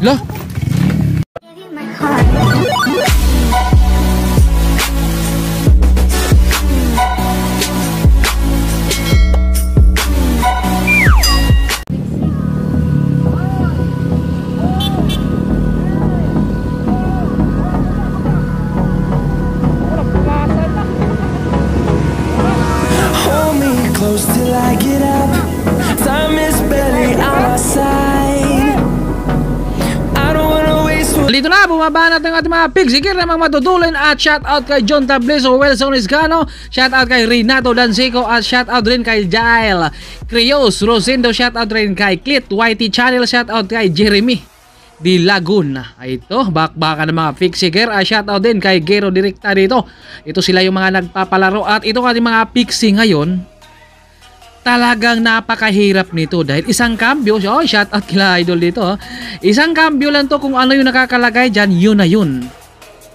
来。Na, bumaba natin ating mga pigs. Sige namang matutulin at shout out kay John Tableso, Wilson Iscano, shout out kay Renato Danseco at shout out rin kay Jael Crios, Rosendo, shout out rin kay Clit, YT Channel, shout out kay Jeremy Di Laguna. Ito, bakbaka ng mga Pixiger. At shout out din kay Gero Directa dito. Ito sila yung mga nagpapalaro. At ito ating mga Pixie ngayon, talagang napakahirap nito dahil isang cambio, oh, shout out kila idol dito. oh. Isang cambio lang to kung ano yung nakakalagay dyan, yun na yun.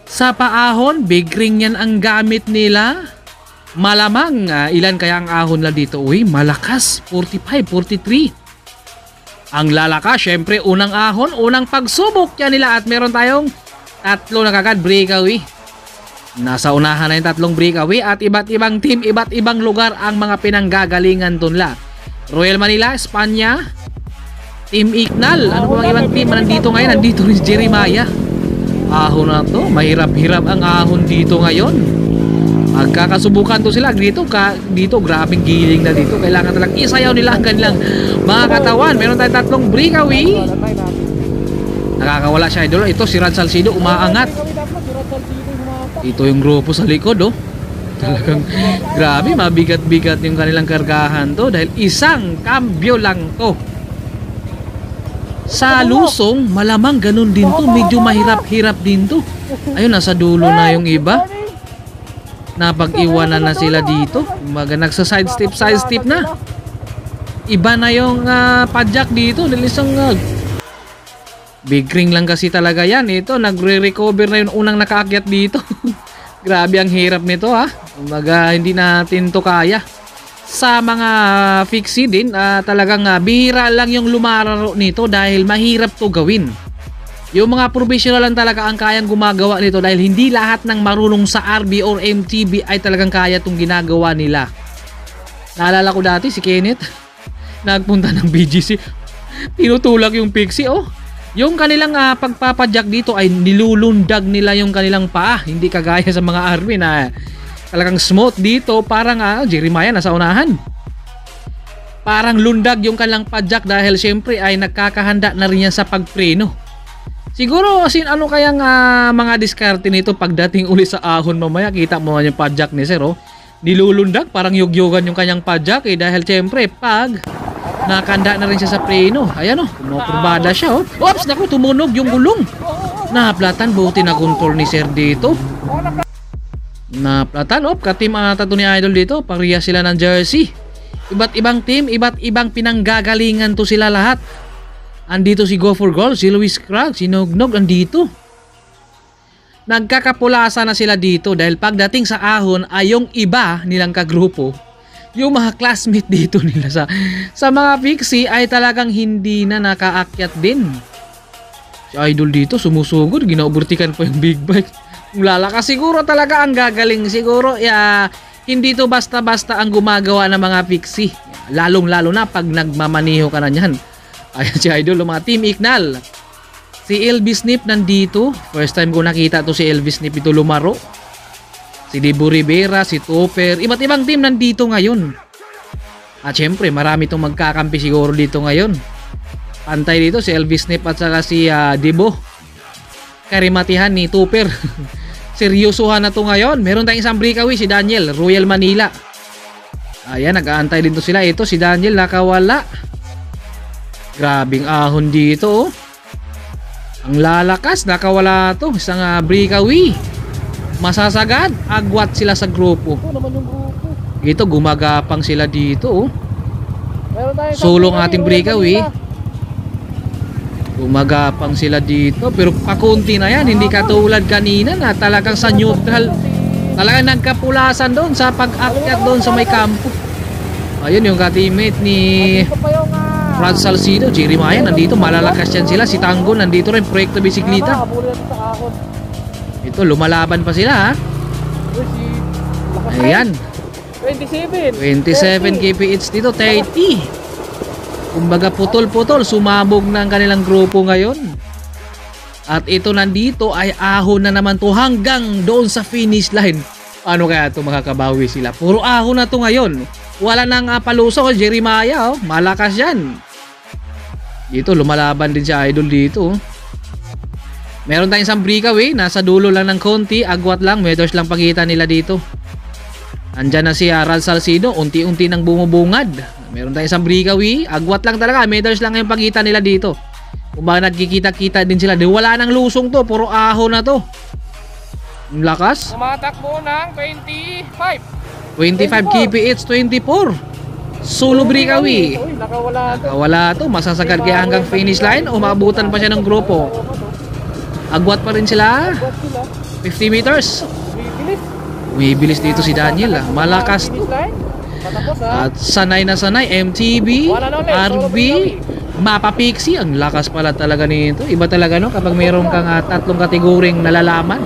Sa paahon, big ring yan ang gamit nila. Malamang, ah, ilan kaya ang ahon na dito? Uy, malakas, 45, 43. Ang lalakas, syempre, unang ahon, unang pagsubok yan nila at meron tayong tatlo na kagad breakaway. Nasa unahan na yung tatlong breakaway at iba't ibang team, iba't ibang lugar ang mga pinanggagalingan tunla. Royal Manila, Espanya, Team Ignal. Ano pa bang ibang team na nandito ngayon? Nandito rin si Jeremiah. Ahon na to. Mahirap-hirap ang ahon dito ngayon. Magkakasubukan to sila dito ka dito grabing giling na dito kailangan talagang isayaw nila ang kanilang mga katawan meron tayong tatlong breakaway nakakawala siya idol ito si Rad Salcido umaangat ito yung grupo sa likod oh. Talagang grabe mabigat-bigat yung kanilang kargahan to dahil isang kambyo lang to. Sa lusong malamang ganun din to. Medyo mahirap-hirap din to. Ayun nasa dulo na yung iba. napag-iwanan na sila dito. Kumbaga nagsa side step side step na iba na yung ah, padjak dito. Dahil isang ah, big ring lang kasi talaga yan. Ito nagre-recover na yung unang nakaakyat dito grabe ang hirap nito ha Kumbaga hindi natin to kaya. Sa mga fixie din ah, talagang ah, bihira lang yung lumararo nito dahil mahirap to gawin. Yung mga professional lang talaga ang kayang gumagawa nito dahil hindi lahat ng marunong sa RB or MTB ay talagang kaya itong ginagawa nila. Naalala ko dati si Kenneth, nagpunta ng BGC, tinutulak yung pixie oh. Yung kanilang ah, pagpapadyak dito ay nilulundag nila yung kanilang paa, hindi kagaya sa mga RB na talagang smooth dito, parang ah, Jeremiah nasa unahan. Parang lundag yung kanilang padyak dahil syempre ay nagkakahanda na rin yan sa pagpreno. Siguro sin ano kayang ah, mga diskarte nito pagdating uli sa ahon mamaya kita mo yung padjak ni Sir oh. Nilulundag parang yugyugan yung kanyang padjak eh dahil syempre pag nakanda na rin siya sa preno. Ayan oh, kumukurbada siya oh. Oops, naku tumunog yung gulong. Naplatan buti na control ni Sir dito. Naplatan op, ka-team ata to ni Idol dito. Pariya sila ng jersey. Iba't ibang team, iba't ibang pinanggagalingan to sila lahat. Andito si Go for Goal, si Luis Crag, si Nognog, andito. Nagkakapulasa na sila dito dahil pagdating sa ahon ay yung iba nilang kagrupo, yung mga classmate dito nila sa, sa mga pixie ay talagang hindi na nakaakyat din. Si Idol dito sumusugod, ginauburtikan pa yung big bike. Lalakas siguro talaga ang gagaling siguro. Ya, hindi to basta-basta ang gumagawa ng mga pixie. Lalong-lalo na pag nagmamaniho ka na niyan. Ayan si Idol, mga Team Ignal. Si LB Snip nandito. First time ko nakita to si LB Snip ito lumaro. Si Dibu Rivera, si Topper. Iba't ibang team nandito ngayon. At syempre, marami itong magkakampi siguro dito ngayon. Pantay dito si LB Snip at saka si ah, Dibo. Karimatihan ni Topper. Seryosohan na to ngayon. Meron tayong isang breakaway si Daniel, Royal Manila. Ayan, nag-aantay din to sila. Ito si Daniel nakawala. Grabing ahon dito oh. Ang lalakas, nakawala to. Isang uh, breakaway. Masasagad, agwat sila sa grupo. Ito naman yung grupo. Ito, gumagapang sila dito oh. Ang ating breakaway. Manila. Gumagapang sila dito. Pero pakunti na yan. Hindi katulad kanina na talagang sa neutral. Talagang nagkapulasan doon sa pag-akyat doon sa may kampo. Ayun yung ka-teammate ni yung ah, Salcido, Jeremiah, nandito, malalakas yan sila. Si Tango, nandito rin, proyekto bisikleta. Ito, lumalaban pa sila ha. Ayan, 27. 27 kph dito, 30. Kumbaga putol-putol, sumabog na ang kanilang grupo ngayon. At ito nandito ay ahon na naman to hanggang doon sa finish line. Ano kaya ito makakabawi sila? Puro ahon na to ngayon. Wala nang uh, palusok, oh, Jeremiah, oh. malakas yan. Dito, lumalaban din si Idol dito. oh. Meron tayong isang breakaway, nasa dulo lang ng konti, agwat lang, meters lang pagitan nila dito. Andyan na si Aral Salcido, unti-unti nang bumubungad. Meron tayong isang breakaway, agwat lang talaga, meters lang yung pagitan nila dito. Kung ba nagkikita-kita din sila, di wala nang lusong to, puro ahon na to. Ang lakas. Tumatakbo ng 25. 25 kph, 24. Solo breakaway. Nakawala to. Wala to, masasagad kaya hanggang finish line o maabutan pa siya ng grupo. Agwat pa rin sila. Ba't sila? 50 meters. Bibilis. Umibilis dito si Daniel ah. Malakas. At sanay na sanay, MTB, RB. Mapa Pixie. Ang lakas pala talaga nito. Iba talaga no kapag mayroon kang ah, tatlong kategoring nalalaman.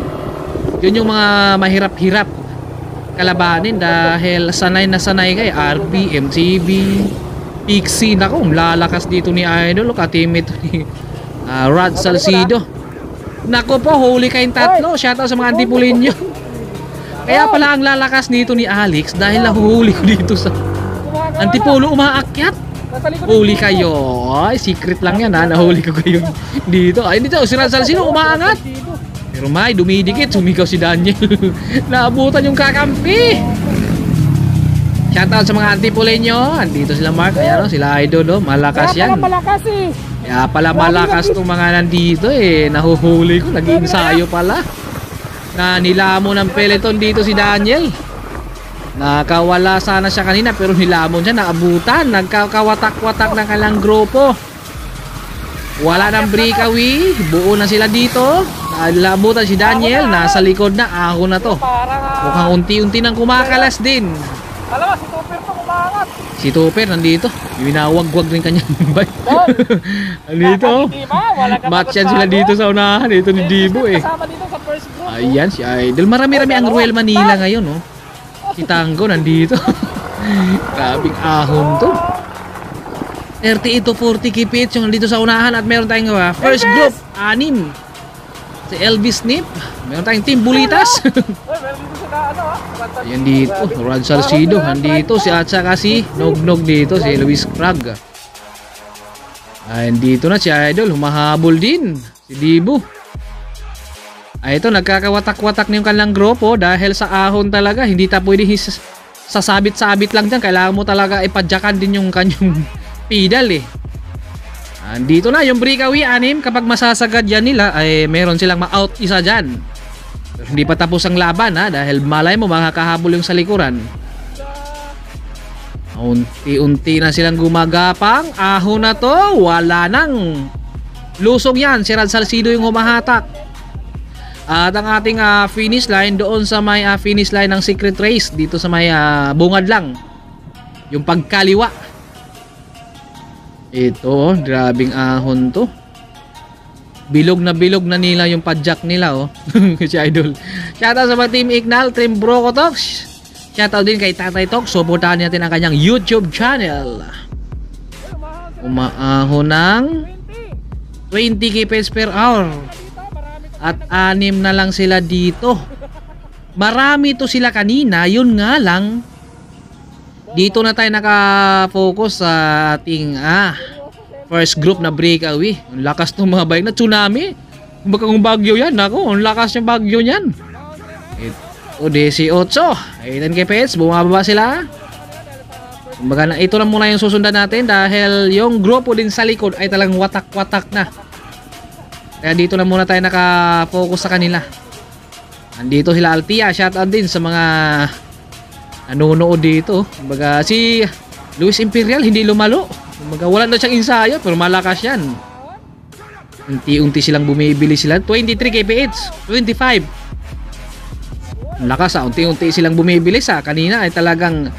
Yun yung mga mahirap-hirap kalabanin dahil sanay na sanay kay RB, MTB, Pixie. Nako, lalakas dito ni Idol. Katimit ni ah, Rod Salcido. Nako po, huli kayong tatlo. Shoutout sa mga antipulinyo. Kaya pala ang lalakas nito ni Alex dahil nahuhuli ko dito sa Antipolo umaakyat. Huli kayo. Ay, secret lang yan ha. Nahuli ko kayo dito. Ay, dito. Si Ran Salcino umaangat. Dito. Pero may, dumidikit. Sumigaw si Daniel. Naabutan yung kakampi. Shoutout sa mga antipolenyo. Andito sila Mark. Ayan o, sila Idol. Oh. Malakas yan. malakas eh. Kaya pala malakas itong mga nandito eh. Nahuhuli ko. Nag-iinsayo pala. Na nilamon ng peloton dito si Daniel. Nakawala sana siya kanina pero nilamon siya. Naabutan. Nagkakawatak-watak ng kanilang grupo. Wala ng breakaway. Buo na sila dito. Nalabutan si Daniel. Nasa likod na. Ako na to. Mukhang unti-unti nang kumakalas din. alam mo, si Tupper to kumangat. Si Tupper nandito. Winawagwag rin kanyang bike. Doon. Nandito. Di ba? Wala ka Match yan sila dito sa unahan. Ito ni Dibo eh. Kasama dito sa first group. Ayan si Idol. Marami-rami ang Royal Manila ngayon, no? Si Tango nandito. Grabing ahon to. 38 to 40 kph yung nandito sa unahan at meron tayong uh, first group, anim. Si Elvis Nip. Meron tayong Team Bulitas. Uy, meron dito sila ano ah. Ayan dito, Rod Salcido. Nandito si at saka si Nognog dito, si Luis Crag. Ayan dito na si Idol. Humahabol din. Si Dibo. Ay ito, nagkakawatak-watak na yung kanilang grupo dahil sa ahon talaga. Hindi ta pwede his- sasabit-sabit lang dyan. Kailangan mo talaga ipadyakan din yung kanyang pedal eh. Andito na yung breakaway anim. Kapag masasagad yan nila, ay meron silang ma-out isa dyan. Hindi pa tapos ang laban ha dahil malay mo makakahabol yung sa likuran. Unti-unti na silang gumagapang. Ahon na to. Wala nang. Lusog yan. Si Rad Salcido yung humahatak. At ang ating ah, finish line doon sa may ah, finish line ng secret race dito sa may ah, bungad lang. Yung pagkaliwa. Ito, oh, grabing ahon to. Bilog na bilog na nila yung padjak nila oh. si Idol. Shoutout sa mga Team Ignal, Team Broco Talks. Shoutout din kay Tatay Talks. Suportahan natin ang kanyang YouTube channel. Umaahon ng 20 kph per hour. At anim na lang sila dito. Marami to sila kanina, yun nga lang. Dito na tayo naka-focus sa ating ah, first group na breakaway. Ang lakas ng mga bike na tsunami. Kumbaga kung bagyo yan, ako, ang lakas ng bagyo niyan. Ito, 18. Ayun kph, bumababa sila. Kumbaga na, ito lang muna yung susundan natin dahil yung grupo din sa likod ay talagang watak-watak na. Kaya dito na muna tayo naka-focus sa kanila. Andito sila Altia, shoutout din sa mga nanonood dito. Kumbaga si Luis Imperial hindi lumalo. Kumbaga wala na siyang ensayo pero malakas yan. Unti-unti silang bumibili sila. 23 kph, 25. Ang lakas ah, unti-unti silang bumibili sa kanina ay talagang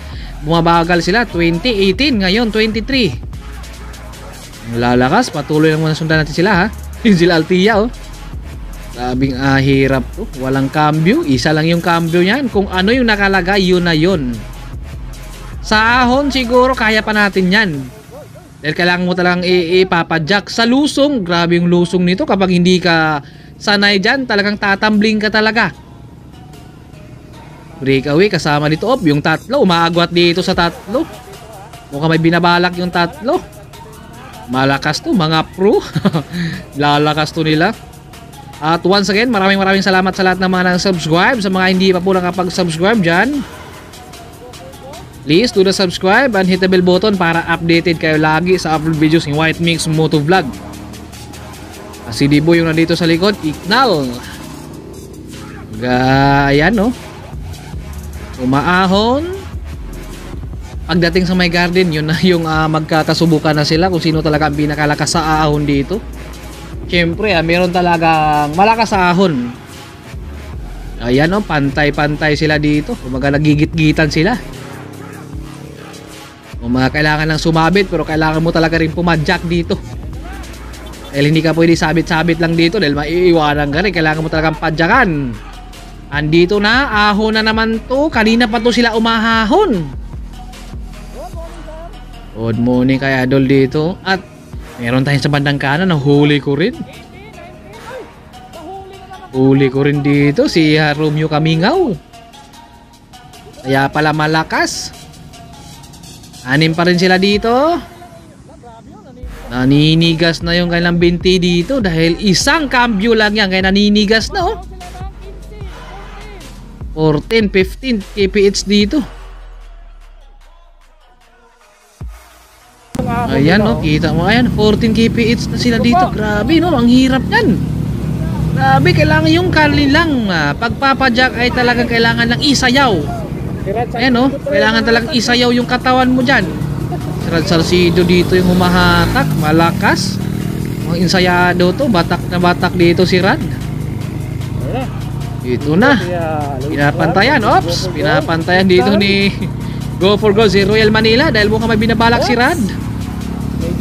bumabagal sila 2018 ngayon 23 Ang lalakas, patuloy lang muna sundan natin sila ha. Sila Altia oh. Sabing ah, hirap to. Walang cambio. Isa lang yung cambio niyan. Kung ano yung nakalagay, yun na yun. Sa ahon siguro kaya pa natin yan. Dahil kailangan mo talagang ipapadyak. Sa lusong, grabe yung lusong nito. Kapag hindi ka sanay dyan, talagang tatambling ka talaga. Breakaway kasama dito. Op, yung tatlo. Umaagwat dito sa tatlo. Mukhang may binabalak yung tatlo. Malakas to, mga pro. Lalakas to nila. At once again, maraming maraming salamat sa lahat ng mga nang-subscribe. Sa mga hindi pa po nakapag-subscribe dyan. Please do the subscribe and hit the bell button para updated kayo lagi sa upload videos ng White Mix Moto Vlog. Si Dibo yung nandito sa likod, Iknal. Ga, ayan no. Umaahon. Pagdating sa my garden, yun na yung ah, magkakasubukan na sila kung sino talaga ang pinakalakas sa ahon dito. Siyempre, ah, meron talagang malakas sa ahon. Ayan oh, pantay-pantay sila dito. Kumaga nagigit-gitan sila. Kung mga kailangan lang sumabit pero kailangan mo talaga rin pumadyak dito. Dahil hindi ka pwede sabit-sabit lang dito dahil maiiwanan ka rin. Kailangan mo talagang padyakan. Andito na, ahon na naman to. Kanina pa to sila umahahon. Good morning kay Adol dito. At meron tayong sa bandang kanan na huli ko rin. Huli ko rin dito si Romeo Kamingaw. Kaya pala malakas. Anim pa rin sila dito. Naninigas na yung kailang binti dito dahil isang cambio lang yan kaya naninigas na oh. 14, 15 kph dito. Ayan oh, kita mo ayan 14 kph na sila dito. Grabe no, ang hirap yan. Grabe, kailangan yung kanilang ah, pagpapadyak ay talagang kailangan ng isayaw. Ayan oh, kailangan talagang isayaw yung katawan mo dyan. Si Rad Salcido dito yung humahatak, malakas. Mga insayado to, batak na batak dito si Rad. Dito na. Pinapantayan, ops, pinapantayan dito ni Go for Go si Royal Manila dahil mukhang may binabalak si Rad.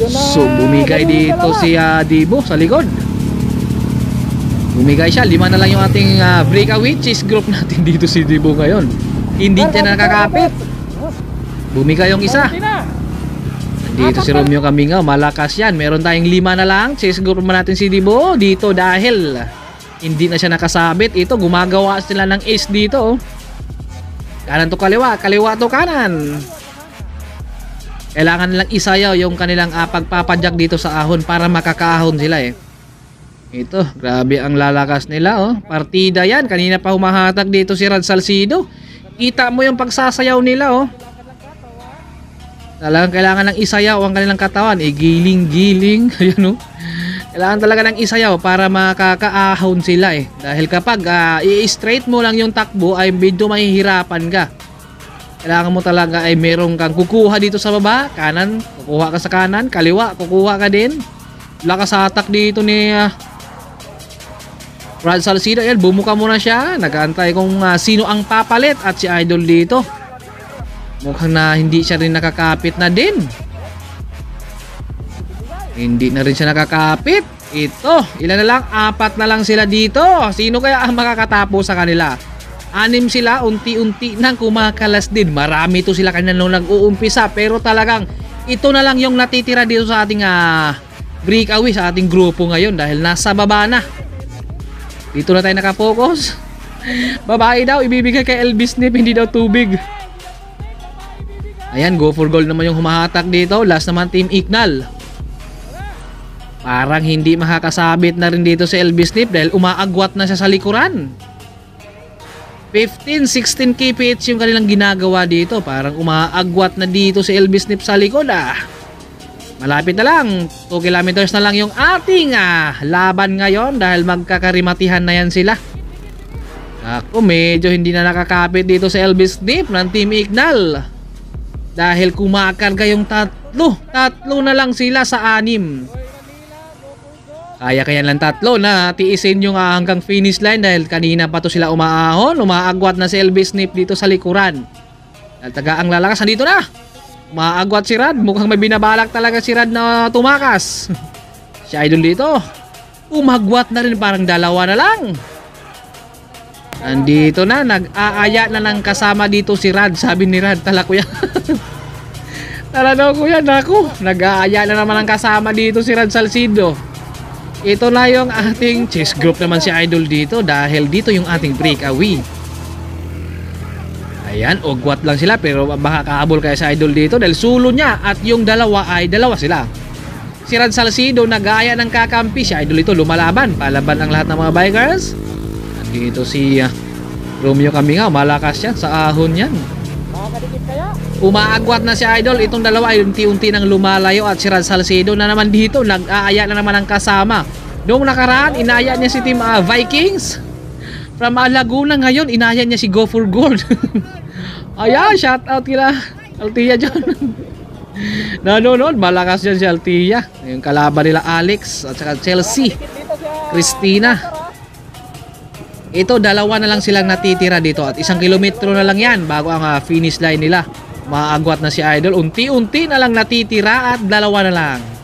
So bumigay dito si ah, Dibo sa likod. Bumigay siya, lima na lang yung ating ah, breakaway chase group natin dito si Dibo ngayon. Hindi siya nakakapit. Bumigay yung isa. Dito si Romeo Kamingaw, malakas yan. Meron tayong lima na lang. Chase group naman natin si Dibo dito dahil hindi na siya nakasabit. Ito, gumagawa sila ng ace dito. Kanan to kaliwa, kaliwa to kanan. Kailangan nilang isayaw yung kanilang uh, pagpapadyak dito sa ahon para makakaahon sila eh. Ito, grabe ang lalakas nila oh. Partida yan. Kanina pa humahatag dito si Rad Salcido. Kita mo yung pagsasayaw nila oh. Talagang kailangan ng isayaw ang kanilang katawan. Eh, giling-giling. Ayan oh. Kailangan talaga ng isayaw para makakaahon sila eh. Dahil kapag ah, i-straight mo lang yung takbo ay medyo mahihirapan ka. Kailangan mo talaga ay merong kang kukuha dito sa baba, kanan, kukuha ka sa kanan, kaliwa, kukuha ka din. Lakas atak dito ni ah, Brad Salcido. Ayan, bumuka muna siya. Nagantay kung ah, sino ang papalit at si Idol dito. Mukhang na hindi siya rin nakakapit na din. Hindi na rin siya nakakapit. Ito, ilan na lang? Apat na lang sila dito. Sino kaya ang makakatapos sa kanila? Anim sila, unti-unti nang kumakalas din. Marami to sila kanina nung nag-uumpisa. Pero talagang ito na lang yung natitira dito sa ating uh, breakaway sa ating grupo ngayon dahil nasa baba na. Dito na tayo nakapokus. Babae daw, ibibigay kay Elvis Snip, hindi daw tubig. Ayan, go for gold naman yung humahatak dito. Last naman Team Ignal. Parang hindi makakasabit na rin dito si Elvis Snip dahil umaagwat na siya sa likuran. 15, 16 kph yung kanilang ginagawa dito. Parang umaagwat na dito si Elvis Snip sa likod ah. Malapit na lang. 2 kilometers na lang yung ating ah, laban ngayon dahil magkakarimatihan na yan sila. Ako medyo hindi na nakakapit dito si Elvis Snip ng Team Ignal. Dahil kumakarga yung tatlo. Tatlo na lang sila sa anim. Kaya kaya lang tatlo na tiisin yung ah, hanggang finish line dahil kanina pa to sila umaahon. Umaagwat na si Elvis Snip dito sa likuran. Dahil taga ang lalakas. Nandito na! Maagwat si Rad. Mukhang may binabalak talaga si Rad na tumakas. si Idol dito. Umagwat na rin parang dalawa na lang. Andito na, nag-aaya na ng kasama dito si Rad. Sabi ni Rad, tala kuya. tala daw kuya, naku. Nag-aaya na naman ang kasama dito si Rad Salcido. Ito na yung ating chess group naman si Idol dito dahil dito yung ating breakaway. Ayan, ugwat lang sila pero baka kahabol kaya sa Idol dito dahil sulo niya at yung dalawa ay dalawa sila. Si Rad Salcido nag-aaya ng kakampi si Idol ito lumalaban. Palaban ang lahat ng mga bikers. Dito si ah, Romeo Kaminga, malakas yan sa ahon yan. Umaagwat na si Idol, itong dalawa ay unti-unti nang lumalayo at si Rad Salcedo na naman dito, nag-aaya na naman ang kasama. Noong nakaraan, inaya niya si Team ah, Vikings. From ah, Laguna ngayon, inaya niya si Go for Gold. Ayan, shout out kila Altia dyan. Nanonood, malakas yan si Altia. Yung kalaban nila Alex at saka Chelsea, Christina. Ito, dalawa na lang silang natitira dito at isang kilometro na lang yan bago ang ah, finish line nila. Maagwat na si Idol. Unti-unti na lang natitira at dalawa na lang.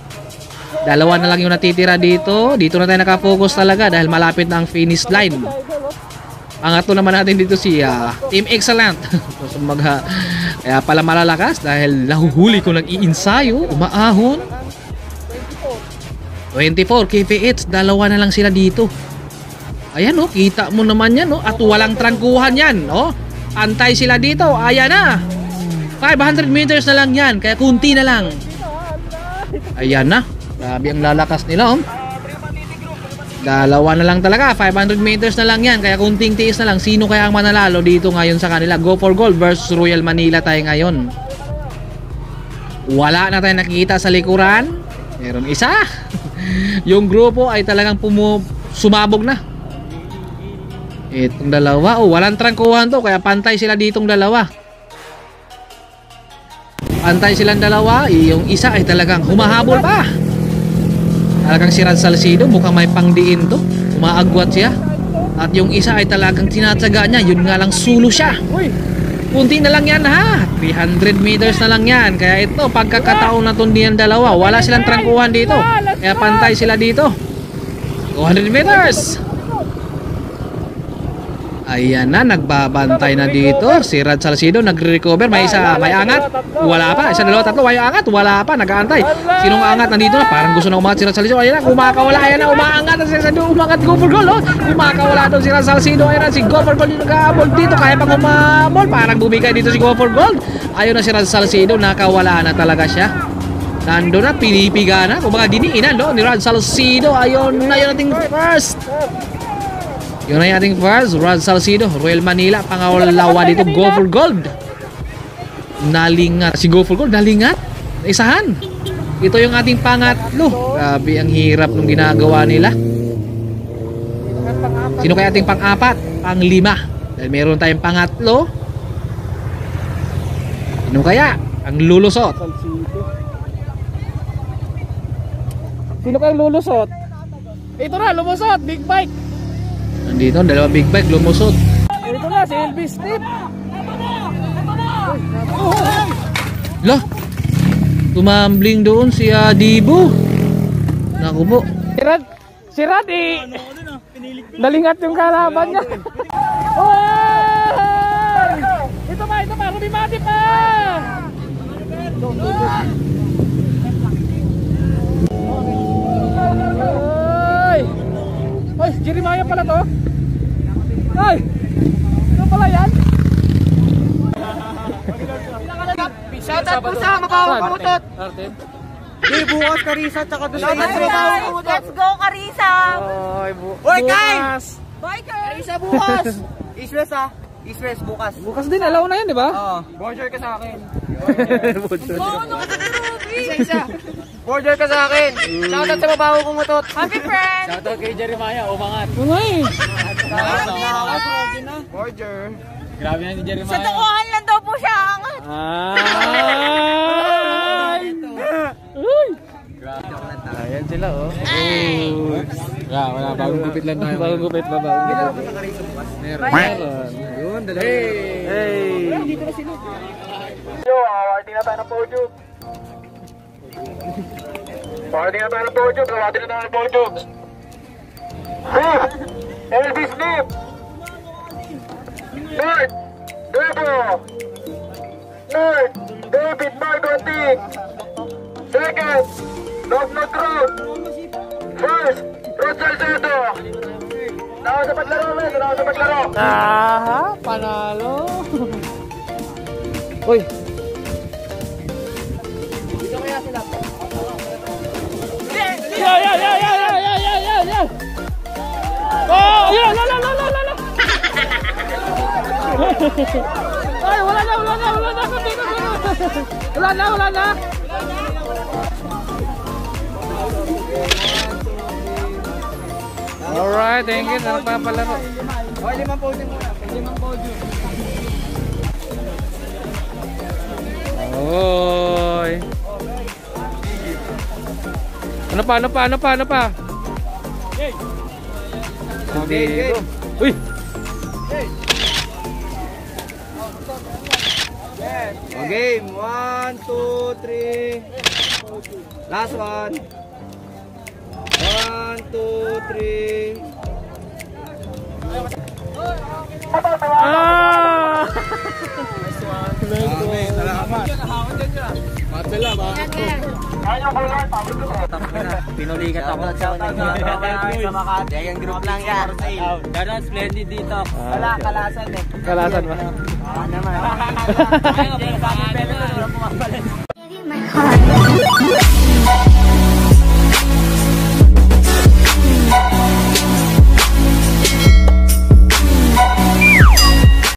Dalawa na lang yung natitira dito. Dito na tayo nakafocus talaga dahil malapit na ang finish line. Pangatlo naman natin dito si ah, Team Excellent. so, kaya pala malalakas dahil nahuhuli ko nag-iinsayo, umaahon. 24 KPH, dalawa na lang sila dito. Ayan oh, kita mo naman yan oh. At walang trangkuhan yan oh. Antay sila dito, ayan na. 500 meters na lang yan, kaya kunti na lang. Ayan na. Grabe ang lalakas nila oh. Dalawa na lang talaga, 500 meters na lang yan, kaya kunting tiis na lang. Sino kaya ang manalalo dito ngayon sa kanila? Go for gold versus Royal Manila tayo ngayon. Wala na tayong nakikita sa likuran. Meron isa. Yung grupo ay talagang pumu sumabog na. Itong dalawa, oh, walang trangkuhan to, kaya pantay sila ditong dalawa. Pantay silang dalawa, yung isa ay talagang humahabol pa. Talagang si Rad Salcido, mukhang may pangdiin to. Umaagwat siya. At yung isa ay talagang tinatsaga niya, yun nga lang sulo siya. Uy! Kunti na lang yan ha. 300 meters na lang yan. Kaya ito, pagkakataon na itong diyan dalawa, wala silang trangkuhan dito. Kaya pantay sila dito. 200 meters. Ayan na, nagbabantay na dito. Si Rad Salcido nagre-recover. May isa, may angat. Wala pa. Isa, dalawa, tatlo. May angat. Wala pa. Nag-aantay. Sinong angat nandito na? Parang gusto na umangat si Rad Salcido. Ayan na, kumakawala. Ayan na, umaangat na si Rad Salcido. Umangat, go for goal. Oh. Kumakawala doon si Rad Salcido. Ayan na, si go for goal yung nag-aabol dito. Kaya pang umabol. Parang bumigay dito si go for goal. Ayun na si Rad Salcido. Nakawala na talaga siya. Nando na, pinipiga na. Kumbaga, diniinan no? ni Rad Salcido. Ayun na yun ating first. Yun na yung ating first, Rod Salcido, Royal Manila, pangalawa dito, Go for Gold. Nalingat. Si Go for Gold, nalingat. Isahan. Ito yung ating pangatlo. Grabe, ang hirap nung ginagawa nila. Sino kaya ating pang-apat? Pang-lima. Dahil meron tayong pangatlo. Sino kaya? Ang lulusot. Sino kayang lulusot? Ito na, lumusot! Big bike! Nandito, dalawa big bike, lumusot. Ito na, si Elvis Steve! Lah, tumambling doon si ah, Dibo. Naku po. Si Rad, si Rad eh! Nalingat yung kalaban niya! Oy! Ito pa, ito pa, rumimati pa! Ay! Ay, Jeremiah pala to? Ay! Ito pala yan? Shoutout po sa mabawang putot. Di, bukas Karisa, tsaka doon sa Let's go, Karisa! Hoy, Kay! Biker! Isa bukas! East-West ah. East-West bukas. bukas din, alaw na yan, di ba? Oo. Bonjour ka sa akin. No, Ruby! Isa-isa. Border ka sa akin. Shoutout sa mabaho kong utot. Happy friend! Shoutout kay Jeremiah, umangat. Eh. Border. Grabe na si Jeremiah. Sa tukuhan lang daw po siya angat. Ay! Uy! Ayan sila oh. Wala, wala. Bagong gupit lang tayo. Bagong gupit ba? Bagong gupit. Meron. Meron. Yun, dalawa. Hey! Hey! Yo, awarding na tayo ng podium. Pwede na tayo ng four tubes. Pwede na tayo ng four. Fifth, Elvis Nip. North, Debo. North, David Margotti. Second, Nognot Road. First, Rod Salcedo. Nakawag sa paglaro, men. Nakawag sa paglaro. Aha, panalo. Uy. Dito kaya sila. Ay, wala na, wala na, wala na, kundi, kundi. Wala na, wala na. Alright, thank you sa nagpapalaro. Okay, limang podium muna. Limang podium. Oy. Ano pa, ano pa, ano pa, ano pa? Hindi. Uy! Game, one, two, three. Last one. One, two, three. Ah! Pinulikat ako. Sa Makati. Yung group lang yan. Gano'n splendid dito. Wala, kalasan eh. Kalasan ba? Tanya mah.